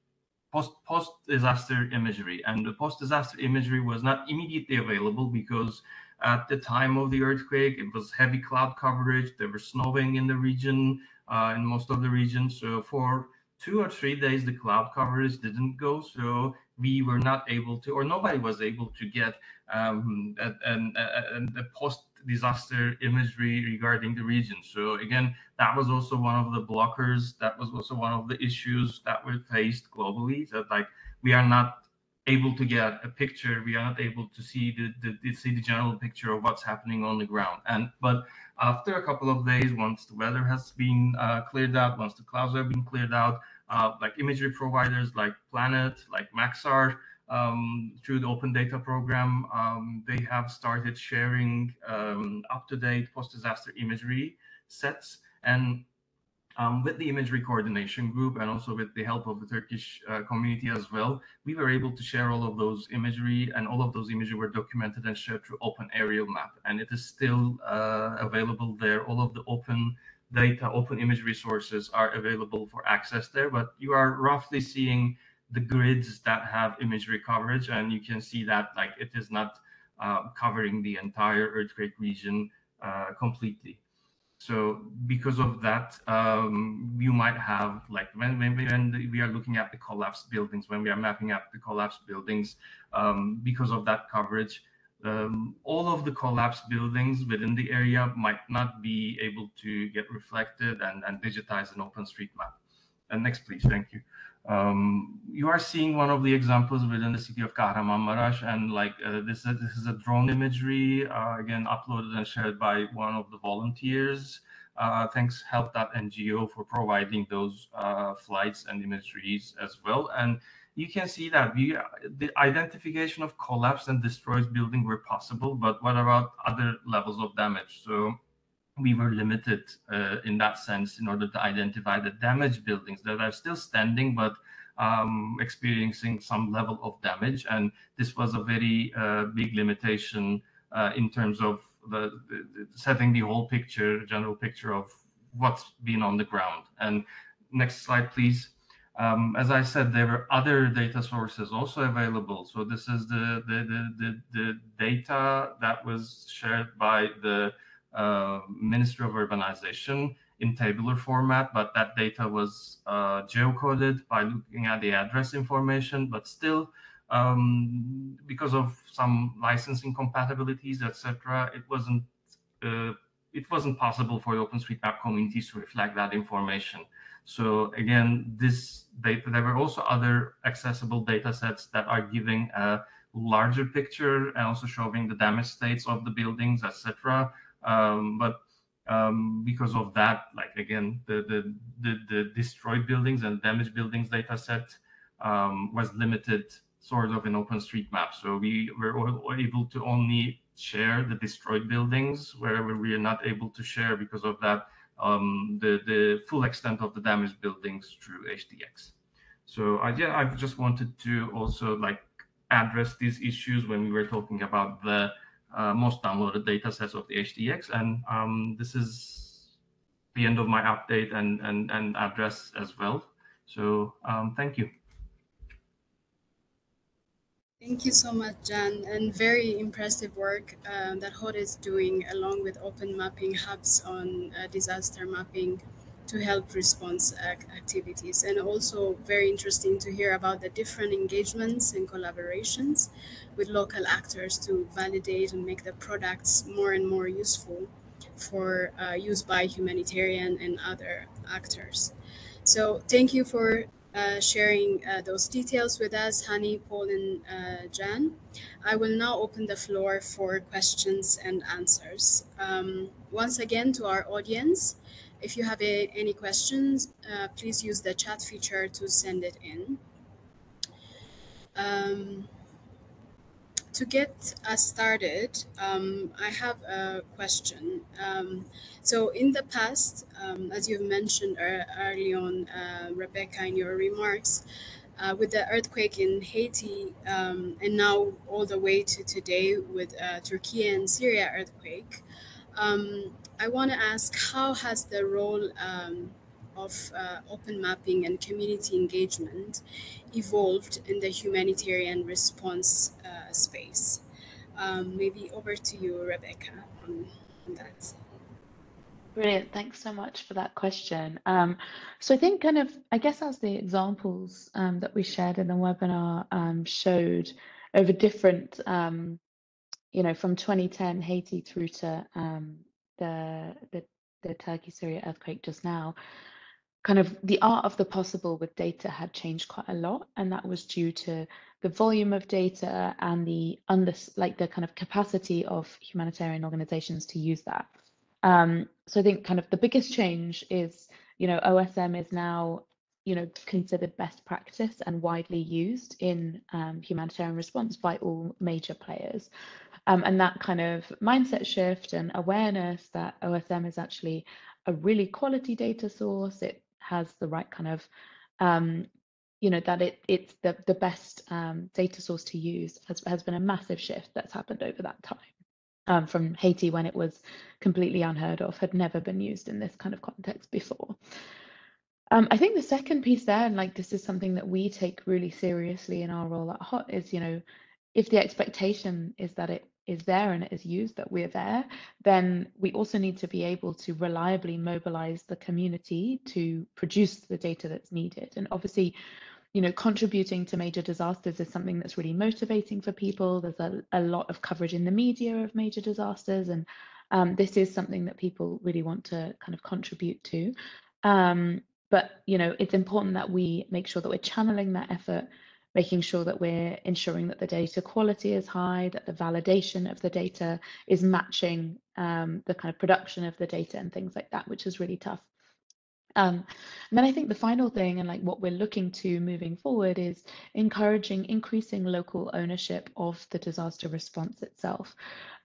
post post disaster imagery, and the post disaster imagery was not immediately available because at the time of the earthquake, it was heavy cloud coverage. There was snowing in the region, uh, in most of the region. So for two or three days the cloud coverage didn't go so we were not able to or nobody was able to get um, a, post disaster imagery regarding the region so again that was also one of the blockers that was also one of the issues that were faced globally that like we are not able to get a picture. We are not able to see the, the, see the general picture of what's happening on the ground. And but after a couple of days once the weather has been uh, cleared out once the clouds have been cleared out uh, like imagery providers like planet like maxar um, through the open data program um, they have started sharing um, up-to-date post-disaster imagery sets. And um, with the imagery coordination group and also with the help of the Turkish uh, community as well, we were able to share all of those imagery and all of those imagery were documented and shared through open aerial map. And it is still uh, available there. All of the open data, open image resources are available for access there, but you are roughly seeing the grids that have imagery coverage and you can see that like it is not uh, covering the entire earthquake region uh, completely. So because of that, um, you might have like when, when, when we are looking at the collapsed buildings, when we are mapping out the collapsed buildings, um, because of that coverage, um, all of the collapsed buildings within the area might not be able to get reflected and, and digitized in OpenStreetMap. And next, please. Thank you. Um, you are seeing one of the examples within the city of Kahramanmaraş, and like uh, this, uh, this is a drone imagery, uh, again uploaded and shared by one of the volunteers. Uh, thanks NGO for providing those uh, flights and imageries as well. And you can see that we, the identification of collapse and destroyed building were possible, but what about other levels of damage? So we were limited uh, in that sense in order to identify the damaged buildings that are still standing but um, experiencing some level of damage. And this was a very uh, big limitation uh, in terms of the, the, setting the whole picture, general picture of what's been on the ground. And next slide, please. Um, as I said, there were other data sources also available. So this is the, the, the, the, the data that was shared by the uh, Ministry of Urbanization in tabular format, but that data was uh, geocoded by looking at the address information, but still um, because of some licensing compatibilities, etc., it wasn't uh, it wasn't possible for the OpenStreetMap communities to reflect that information. So again, this data, there were also other accessible data sets that are giving a larger picture and also showing the damage states of the buildings, etc. Um, but um, because of that, like again, the, the, the, the destroyed buildings and damaged buildings data set um, was limited sort of in OpenStreetMap. So we were able to only share the destroyed buildings wherever we are not able to share because of that, um, the, the full extent of the damaged buildings through HDX. So I, yeah, I just wanted to also like address these issues when we were talking about the uh, most downloaded data sets of the HDX. And um, this is the end of my update and, and, and address as well. So um, thank you. Thank you so much, Can, and very impressive work uh, that HOT is doing along with open mapping hubs on uh, disaster mapping to help response activities. And also very interesting to hear about the different engagements and collaborations with local actors to validate and make the products more and more useful for uh, use by humanitarian and other actors. So thank you for uh, sharing uh, those details with us, Hani, Paul, and uh, Can. I will now open the floor for questions and answers. Um, once again, to our audience, if you have a, any questions, uh, please use the chat feature to send it in. Um, to get us started, um, I have a question. Um, so in the past, um, as you've mentioned early on, uh, Rebecca, in your remarks, uh, with the earthquake in Haiti, um, and now all the way to today with uh, Turkey and Syria earthquake, um, I want to ask how has the role um, of uh, open mapping and community engagement evolved in the humanitarian response uh, space? Um, maybe over to you, Rebecca, on, on, that. Brilliant. Thanks so much for that question. Um, so I think kind of, I guess as the examples um, that we shared in the webinar um, showed over different um, you know, from 2010 Haiti through to um, the, the the Turkey Syria earthquake just now, kind of the art of the possible with data had changed quite a lot, and that was due to the volume of data and the under like the kind of capacity of humanitarian organizations to use that. Um, so I think kind of the biggest change is, you know, OSM is now you know considered best practice and widely used in um, humanitarian response by all major players um, and that kind of mindset shift and awareness that OSM is actually a really quality data source. It has the right kind of, um, you know, that it it's the the best um, data source to use has has been a massive shift that's happened over that time. Um, from Haiti when it was completely unheard of, had never been used in this kind of context before. Um, I think the second piece there, and like this is something that we take really seriously in our role at HOT, is you know, if the expectation is that it is there and it is used, that we're there, then we also need to be able to reliably mobilize the community to produce the data that's needed. And obviously, you know, contributing to major disasters is something that's really motivating for people. There's a, a lot of coverage in the media of major disasters, and um, this is something that people really want to kind of contribute to. Um, but you know, it's important that we make sure that we're channeling that effort making sure that we're ensuring that the data quality is high, that the validation of the data is matching um, the kind of production of the data and things like that, which is really tough. Um, and then I think the final thing and like what we're looking to moving forward is encouraging increasing local ownership of the disaster response itself.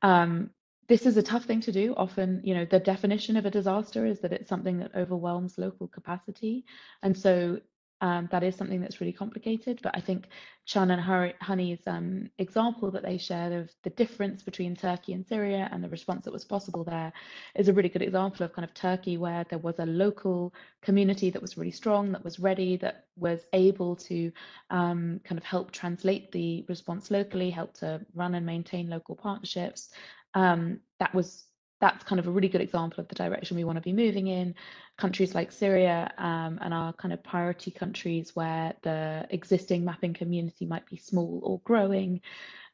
Um, this is a tough thing to do. Often, you know, the definition of a disaster is that it's something that overwhelms local capacity. And so um, that is something that's really complicated. But I think Can and Hani's um, example that they shared of the difference between Turkey and Syria and the response that was possible there is a really good example of kind of Turkey where there was a local community that was really strong, that was ready, that was able to um, kind of help translate the response locally, help to run and maintain local partnerships. Um, that was that's kind of a really good example of the direction we want to be moving in. Countries like Syria um, and our kind of priority countries where the existing mapping community might be small or growing,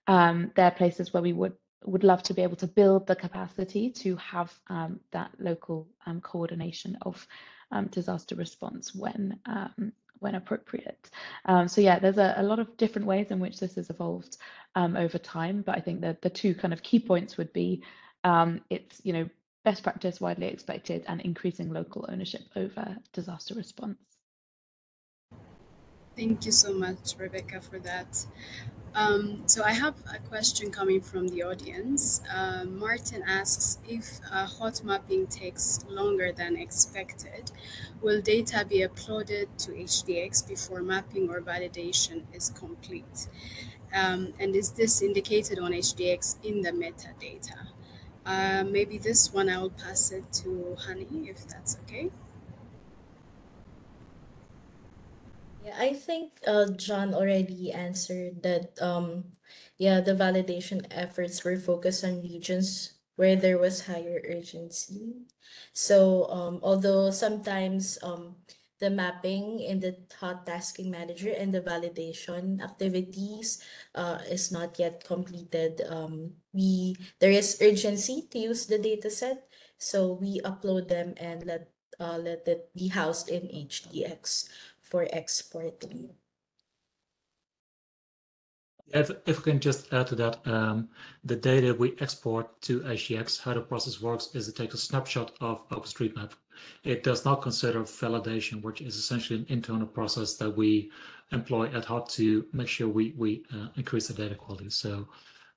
um, they're places where we would would love to be able to build the capacity to have um, that local um, coordination of um, disaster response when um, when appropriate. Um, so yeah, there's a, a, lot of different ways in which this has evolved um, over time, but I think that the two kind of key points would be um, it's you know best practice widely expected, and increasing local ownership over disaster response. Thank you so much, Rebecca, for that. Um, so I have a question coming from the audience. Uh, Martin asks if uh, hot mapping takes longer than expected, will data be uploaded to HDX before mapping or validation is complete? Um, and is this indicated on HDX in the metadata? Uh, maybe this one I will pass it to Hani, if that's okay. Yeah, I think uh, Can already answered that. Um, yeah, the validation efforts were focused on regions where there was higher urgency. So, um, although sometimes um, the mapping in the hot tasking manager and the validation activities uh, is not yet completed, um, we there is urgency to use the data set, so we upload them and let uh, let it be housed in HDX for exporting. If, if we can just add to that, um, the data we export to HDX, how the process works is it takes a snapshot of OpenStreetMap. It does not consider validation, which is essentially an internal process that we employ at Hot to make sure we, we uh, increase the data quality. So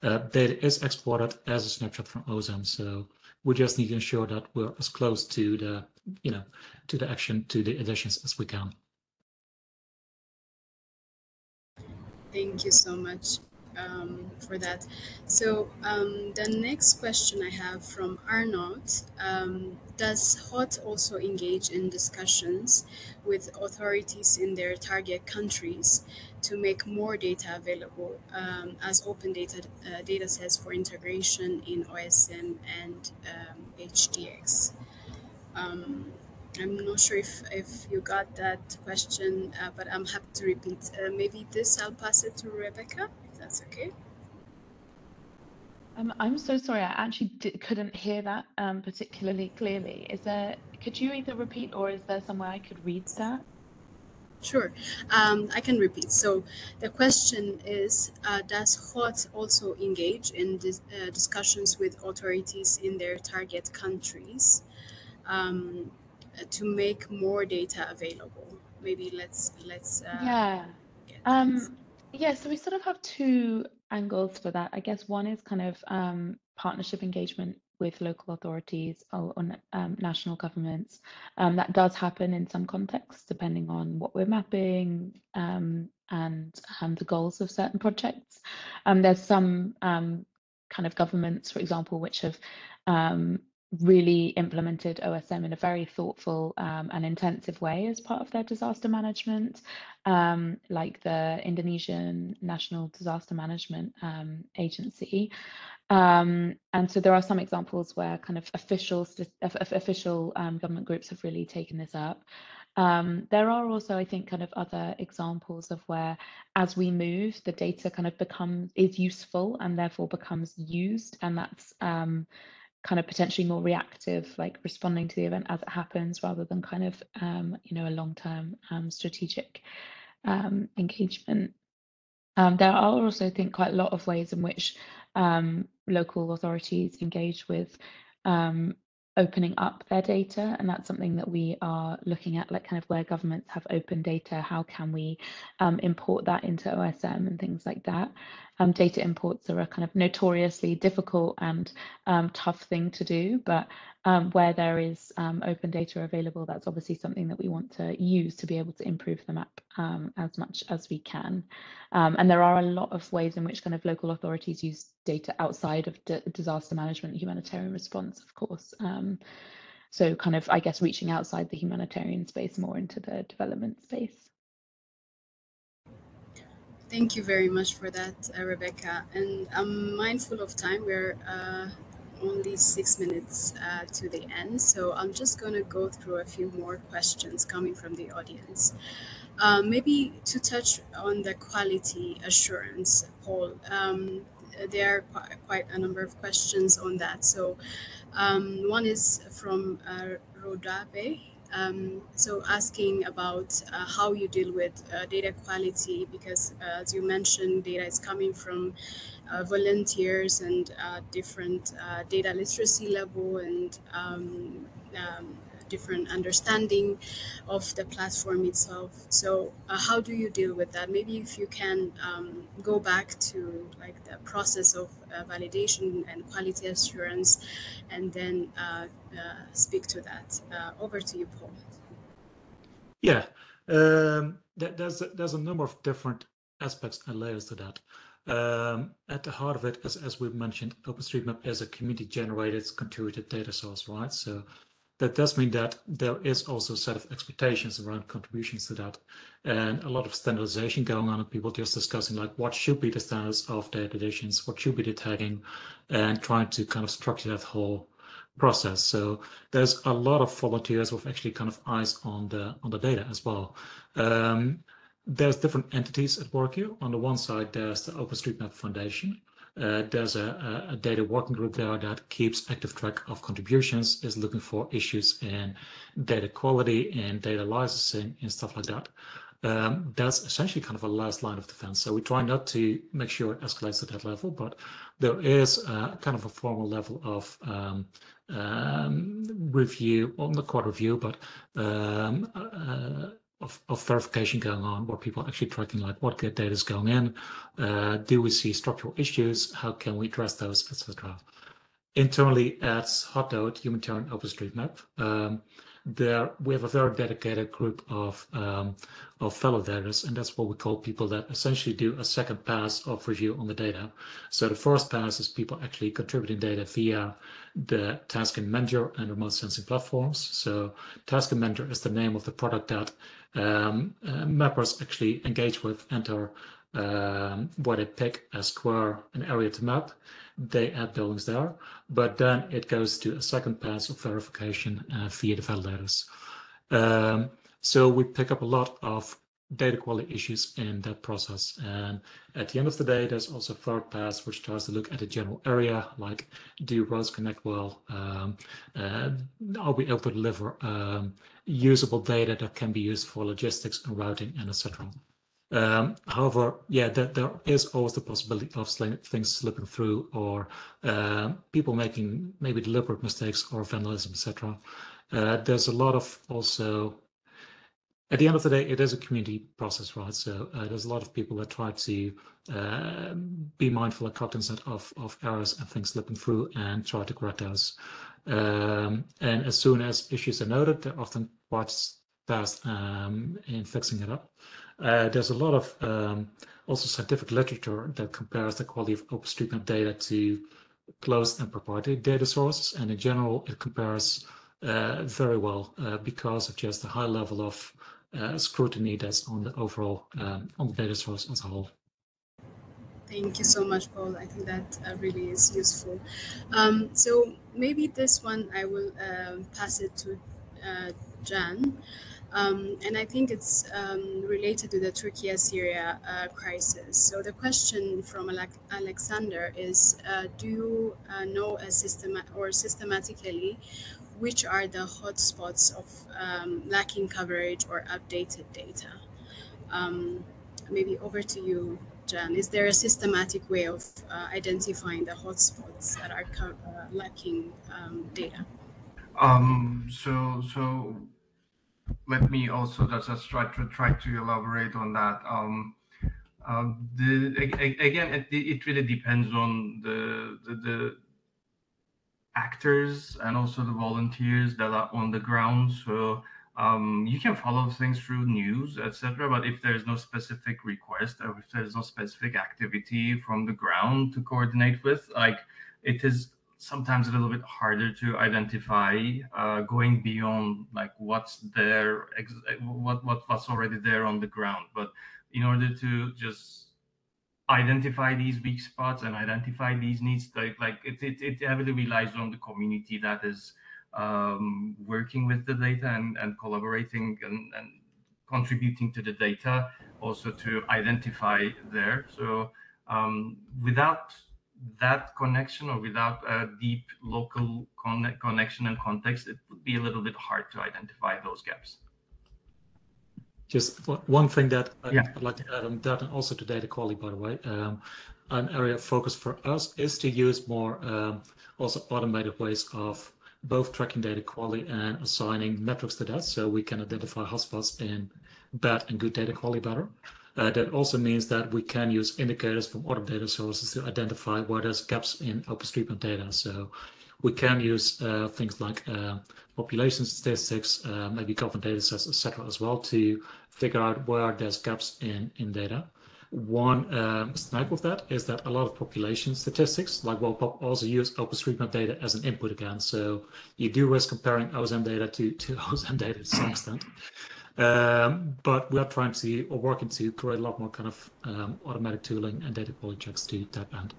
uh, data is exported as a snapshot from OSM. So we just need to ensure that we're as close to the, you know, to the action, to the additions as we can. Thank you so much um, for that. So um, the next question I have from Arnold, um, does HOT also engage in discussions with authorities in their target countries to make more data available um, as open data uh, data sets for integration in OSM and HDX? Um, um, I'm not sure if, if you got that question, uh, but I'm happy to repeat. Uh, maybe this I'll pass it to Rebecca, that's okay. Um, I'm so sorry. I actually couldn't hear that um, particularly clearly. Is there? Could you either repeat, or is there somewhere I could read that? Sure, um, I can repeat. So the question is, uh, does HOT also engage in dis uh, discussions with authorities in their target countries? Um, to make more data available maybe let's let's uh, yeah um yeah so we sort of have two angles for that i guess. One is kind of um, partnership engagement with local authorities or, or um, national governments. Um, that does happen in some contexts depending on what we're mapping um, and um, the goals of certain projects. Um, there's some kind of governments for example which have um, really implemented OSM in a very thoughtful um, and intensive way as part of their disaster management, um, like the Indonesian National Disaster Management um, Agency. Um, and so there are some examples where kind of officials, official um, government groups have really taken this up. Um, there are also, I think, kind of other examples of where, as we move, the data kind of becomes is useful and therefore becomes used, and that's um, kind of potentially more reactive, like responding to the event as it happens, rather than kind of um, you know a long-term um, strategic um, engagement. Um, there are also, I think, quite a lot of ways in which um, local authorities engage with um, opening up their data and that's something that we are looking at like kind of where governments have open data how can we um, import that into osm and things like that um, data imports are a kind of notoriously difficult and um, tough thing to do but um, where there is um, open data available that's obviously something that we want to use to be able to improve the map um, as much as we can and there are a lot of ways in which kind of local authorities use data outside of disaster management humanitarian response of course so kind of, I guess, reaching outside the humanitarian space more into the development space. Thank you very much for that, uh, Rebecca. And I'm mindful of time. We're uh, only six minutes uh, to the end. So I'm just going to go through a few more questions coming from the audience. Um, maybe to touch on the quality assurance, Paul. Um, there are quite a number of questions on that. So um, one is from uh, Rodabe. Um, so asking about uh, how you deal with uh, data quality, because uh, as you mentioned, data is coming from uh, volunteers and uh, different uh, data literacy level and um, um, different understanding of the platform itself. So uh, how do you deal with that? Maybe if you can um, go back to like the process of uh, validation and quality assurance, and then uh, speak to that. over to you, Paul. Yeah, um, there's a, there's a number of different aspects and layers to that. Um, at the heart of it, as, as we've mentioned, OpenStreetMap is a community-generated, contributed data source, right? So that does mean that there is also a set of expectations around contributions to that, and a lot of standardization going on, and people just discussing like what should be the standards of data editions, what should be the tagging, and trying to kind of structure that whole process. So there's a lot of volunteers with actually kind of eyes on the on the data as well. Um, there's different entities at work here. On the one side, there's the OpenStreetMap Foundation. Uh, there's a, a, data working group there that keeps active track of contributions, is looking for issues in data quality and data licensing and stuff like that. Um, that's essentially kind of a last line of defense. So we try not to make sure it escalates to that level, but there is a, kind of a formal level of um, um, review, on the court review, but um, uh, of, of, verification going on what people are actually tracking like what data is going in uh, do we see structural issues? How can we address those etc internally at HotNode humanitarian openstreetmap um, there we have a very dedicated group of um, of validators and that's what we call people that essentially do a second pass of review on the data. So the first pass is people actually contributing data via the Tasking Manager and remote sensing platforms. So Tasking Manager is the name of the product that um, uh, mappers actually engage with enter um, where they pick a square, an area to map, they add buildings there, but then it goes to a second pass of verification uh, via the validators. Um, so we pick up a lot of data quality issues in that process. And at the end of the day, there's also a third pass, which tries to look at the general area, like do roads connect well? Um, uh, are we able to deliver um, usable data that can be used for logistics and routing and etc. Um, however, yeah, there, there is always the possibility of things slipping through or uh, people making maybe deliberate mistakes or vandalism, etc. Uh, there's a lot of also at the end of the day, it is a community process, right? So uh, there's a lot of people that try to uh, be mindful and cognizant of, of errors and things slipping through and try to correct those. Um, and as soon as issues are noted, they're often quite fast um, in fixing it up. Uh, there's a lot of um, also scientific literature that compares the quality of OpenStreetMap data to closed and proprietary data sources. And in general, it compares uh, very well uh, because of just the high level of uh, scrutiny that's on the overall um, on the data source as a whole. Thank you so much, Paul. I think that uh, really is useful. Um, so maybe this one I will uh, pass it to uh, Can. Um, and I think it's um, related to the Turkey-Syria uh, crisis. So the question from Alexander is, uh, do you uh, know a system or systematically which are the hotspots of um, lacking coverage or updated data? Um, maybe over to you, Can. Is there a systematic way of uh, identifying the hotspots that are uh, lacking um, data? Um, so, so let me also just try to try to elaborate on that. Um, uh, the again, it, it really depends on the, the, the actors and also the volunteers that are on the ground. So um, you can follow things through news, etc. But if there's no specific request or if there's no specific activity from the ground to coordinate with, like it is sometimes a little bit harder to identify uh, going beyond like what's there, what, what what's already there on the ground. But in order to just identify these weak spots and identify these needs like like it, it, it heavily relies on the community that is um, working with the data and, and collaborating and, and contributing to the data also to identify there so um, without that connection or without a deep local conne- connection and context, it would be a little bit hard to identify those gaps. Just one thing that I'd, Yeah. I'd like to add on that, and also to data quality, by the way. Um, an area of focus for us is to use more um, also automated ways of both tracking data quality and assigning metrics to that, so we can identify hotspots in bad and good data quality better. Uh, that also means that we can use indicators from other data sources to identify where there's gaps in OpenStreetMap data. So we can use uh, things like uh, population statistics, uh, maybe government data sets, etc., as well to figure out where there's gaps in, in data. One um, snag of that is that a lot of population statistics, like WorldPop, also use OpenStreetMap data as an input again. So you do risk comparing OSM data to, to OSM data to some extent. Um, but we are trying to, or working to create a lot more kind of um, automatic tooling and data quality checks to that end.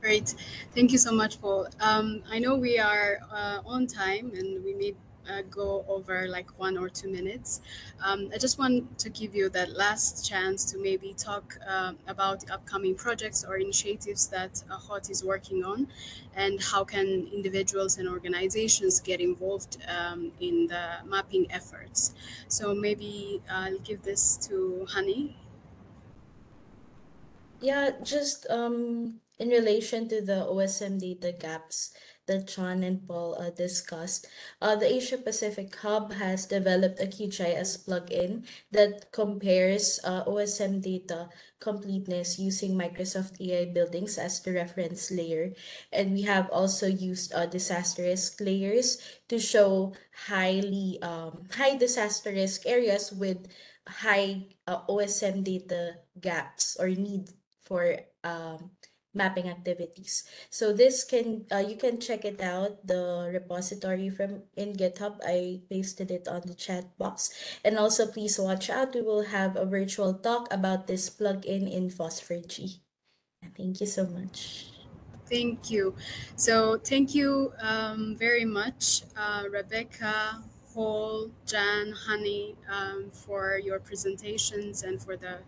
Great. Thank you so much, Paul. Um, I know we are uh, on time and we may uh, go over like one or two minutes. Um, I just want to give you that last chance to maybe talk uh, about upcoming projects or initiatives that uh, HOT is working on and how can individuals and organizations get involved um, in the mapping efforts. So maybe I'll give this to Hani. Yeah, just um in relation to the OSM data gaps that John and Paul uh, discussed, uh, the Asia Pacific Hub has developed a QGIS plugin that compares uh, OSM data completeness using Microsoft AI buildings as the reference layer. And we have also used uh, disaster risk layers to show highly um, high disaster risk areas with high uh, OSM data gaps or need for um, mapping activities. So this can uh, you can check it out the repository from in GitHub. I pasted it on the chat box. And also please watch out. We will have a virtual talk about this plugin in FOSS4G. Thank you so much. Thank you. So thank you um, very much, uh, Rebecca, Paul, Can, Hani, um, for your presentations and for the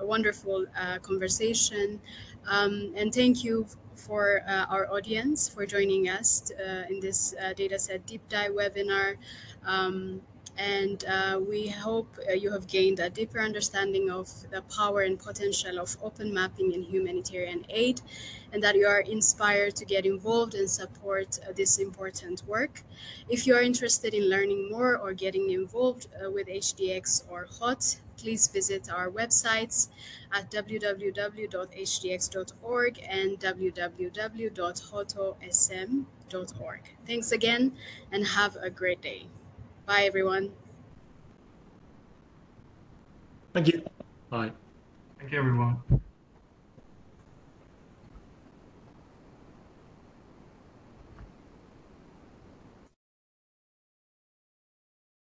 wonderful uh, conversation. Um, and thank you for uh, our audience for joining us uh, in this uh, dataset deep dive webinar. Um, and uh, we hope uh, you have gained a deeper understanding of the power and potential of open mapping in humanitarian aid, and that you are inspired to get involved and support uh, this important work. If you are interested in learning more or getting involved with HDX or HOT, please visit our websites at www.hdx.org and www.hotosm.org. Thanks again and have a great day. Bye, everyone. Thank you. Bye. Thank you, everyone.